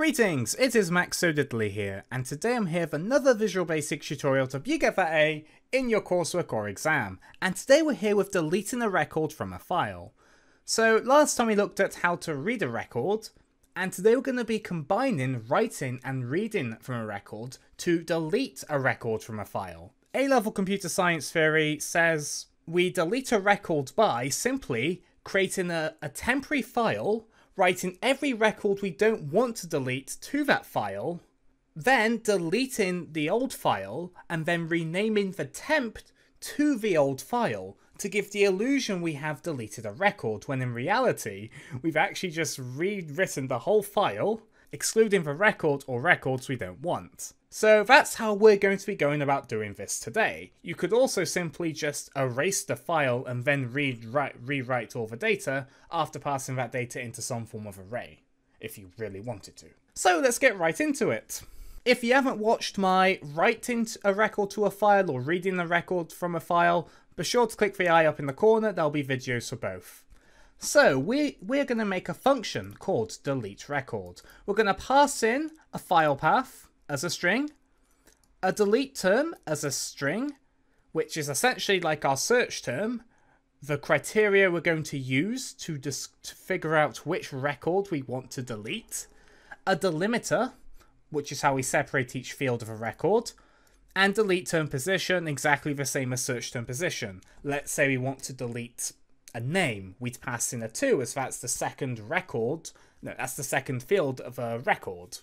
Greetings, it is Max So here, and today I'm here with another Visual Basic tutorial to help you get that A in your coursework or exam. And today we're here with deleting a record from a file. So last time we looked at how to read a record, and today we're going to be combining writing and reading from a record to delete a record from a file. A-level computer science theory says we delete a record by simply creating a, a temporary file writing every record we don't want to delete to that file, then deleting the old file, and then renaming the temp to the old file to give the illusion we have deleted a record, when in reality, we've actually just rewritten the whole file, excluding the record or records we don't want. So that's how we're going to be going about doing this today. You could also simply just erase the file and then read, write, rewrite all the data after passing that data into some form of array, if you really wanted to. So let's get right into it. If you haven't watched my writing a record to a file or reading a record from a file, be sure to click the eye up in the corner, there'll be videos for both. So we, we're going to make a function called delete record. We're going to pass in a file path, as a string, a delete term as a string, which is essentially like our search term, the criteria we're going to use to, to figure out which record we want to delete, a delimiter, which is how we separate each field of a record, and delete term position, exactly the same as search term position. Let's say we want to delete a name, we'd pass in a 2 as that's the second record, no, that's the second field of a record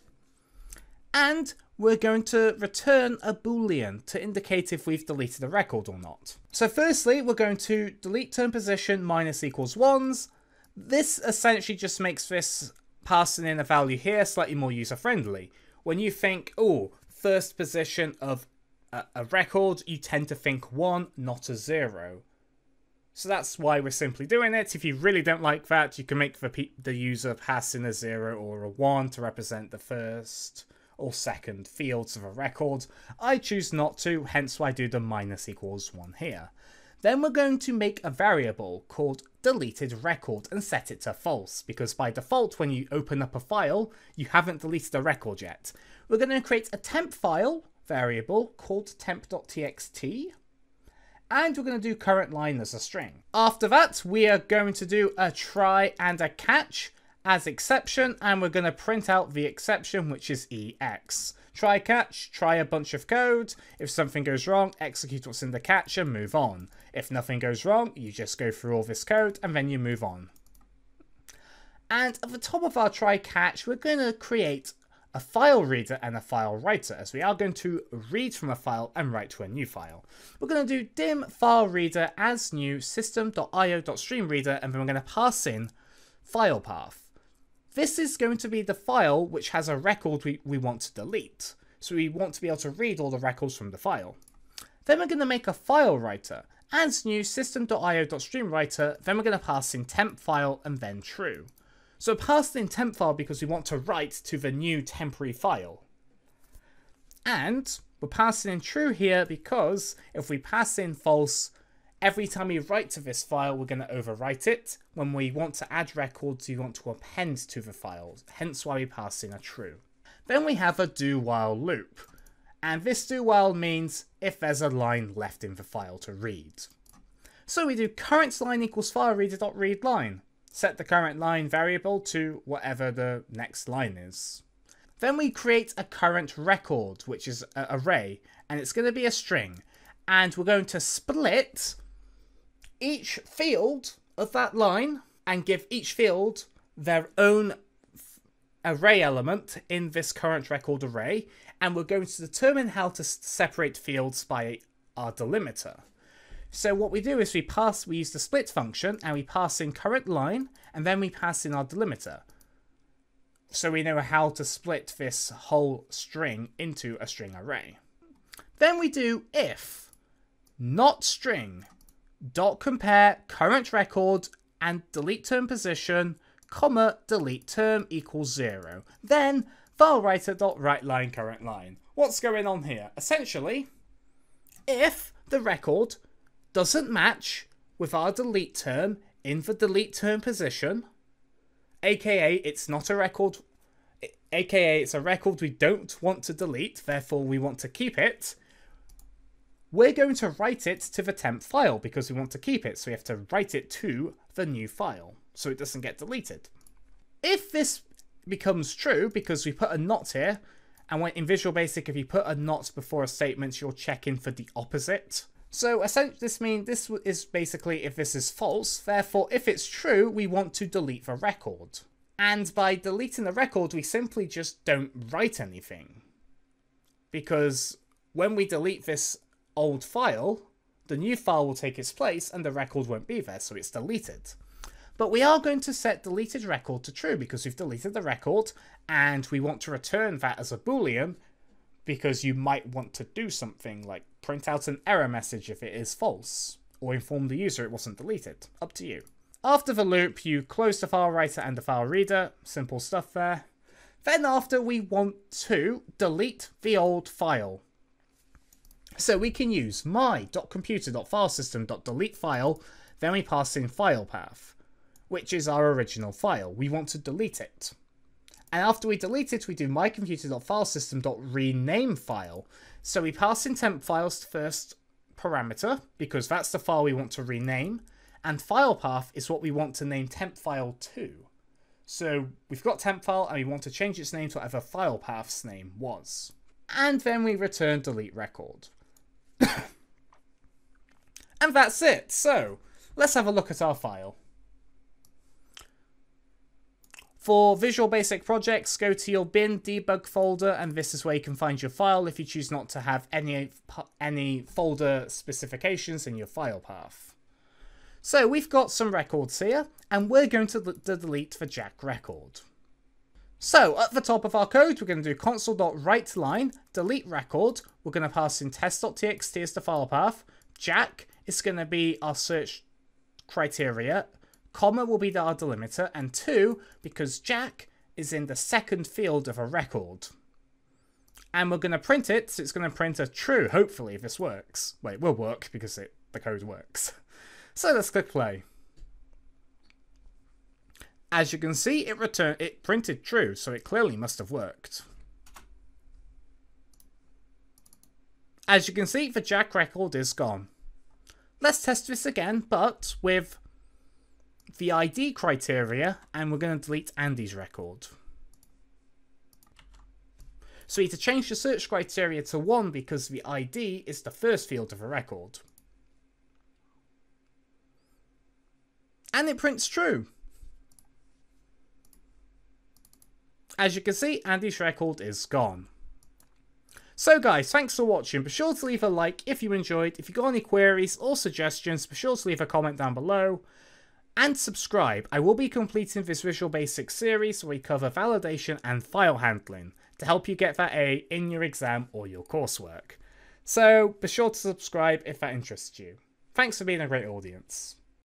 and we're going to return a boolean to indicate if we've deleted a record or not. So firstly, we're going to delete term position minus equals ones. This essentially just makes this passing in a value here slightly more user-friendly. When you think, oh, first position of a, a record, you tend to think one, not a zero. So that's why we're simply doing it. If you really don't like that, you can make the, the user pass in a 0 or a 1 to represent the first or second fields of a record. I choose not to, hence why I do the minus equals 1 here. Then we're going to make a variable called deleted record and set it to false, because by default when you open up a file, you haven't deleted a record yet. We're going to create a temp file variable called temp.txt, and we're going to do current line as a string. After that, we are going to do a try and a catch, as exception, and we're going to print out the exception, which is EX. Try catch, try a bunch of code. If something goes wrong, execute what's in the catch and move on. If nothing goes wrong, you just go through all this code and then you move on. And at the top of our try catch, we're going to create a file reader and a file writer, as we are going to read from a file and write to a new file. We're going to do dim file reader as new system.io.streamreader, and then we're going to pass in file path. This is going to be the file which has a record we, we want to delete. So we want to be able to read all the records from the file. Then we're going to make a file writer. As new system.io.streamwriter, then we're going to pass in temp file and then true. So pass in temp file because we want to write to the new temporary file. And we're passing in true here because if we pass in false, Every time we write to this file, we're going to overwrite it. When we want to add records, we want to append to the files, hence why we pass in a true. Then we have a do while loop. And this do while means if there's a line left in the file to read. So we do current line equals file reader.read line. Set the current line variable to whatever the next line is. Then we create a current record, which is an array, and it's going to be a string. And we're going to split each field of that line and give each field their own array element in this current record array and we're going to determine how to separate fields by our delimiter. So what we do is we pass, we use the split function and we pass in current line and then we pass in our delimiter. So we know how to split this whole string into a string array. Then we do if not string dot compare current record and delete term position, comma, delete term equals zero. Then file writer dot write line current line. What's going on here? Essentially, if the record doesn't match with our delete term in the delete term position, aka it's not a record, aka it's a record we don't want to delete, therefore we want to keep it, we're going to write it to the temp file because we want to keep it, so we have to write it to the new file so it doesn't get deleted. If this becomes true, because we put a not here, and when in Visual Basic, if you put a not before a statement, you're checking for the opposite. So essentially, this means this is basically if this is false. Therefore, if it's true, we want to delete the record. And by deleting the record, we simply just don't write anything. Because when we delete this old file, the new file will take its place and the record won't be there, so it's deleted. But we are going to set deleted record to true because we've deleted the record and we want to return that as a boolean because you might want to do something like print out an error message if it is false or inform the user it wasn't deleted. Up to you. After the loop, you close the file writer and the file reader. Simple stuff there. Then after, we want to delete the old file. So we can use my.computer.filesystem.delete file, then we pass in file path which is our original file. We want to delete it. And after we delete it, we do mycomputer.filesystem.rename file. So we pass in temp files first parameter, because that's the file we want to rename, and file path is what we want to name temp file to. So we've got temp file and we want to change its name to whatever file path's name was. And then we return delete record. and that's it. So let's have a look at our file. For Visual Basic projects, go to your bin debug folder, and this is where you can find your file if you choose not to have any, any folder specifications in your file path. So we've got some records here, and we're going to, delete the Jack record. So at the top of our code, we're going to do console.writeLine, delete record. We're going to pass in test.txt as the file path. Jack is going to be our search criteria comma will be our delimiter, and 2 because Jack is in the second field of a record. And we're going to print it, so it's going to print a true, hopefully, if this works. Wait, it will work because it, the code works. So let's click play. As you can see, it returned it printed true, so it clearly must have worked. As you can see, the Jack record is gone. Let's test this again, but with the ID criteria, and we're going to delete Andy's record. So we need to change the search criteria to 1 because the ID is the first field of a record. And it prints true. As you can see, Andy's record is gone. So guys, thanks for watching. Be sure to leave a like if you enjoyed. If you've got any queries or suggestions, be sure to leave a comment down below and subscribe. I will be completing this Visual Basic series where we cover validation and file handling to help you get that A in your exam or your coursework. So be sure to subscribe if that interests you. Thanks for being a great audience.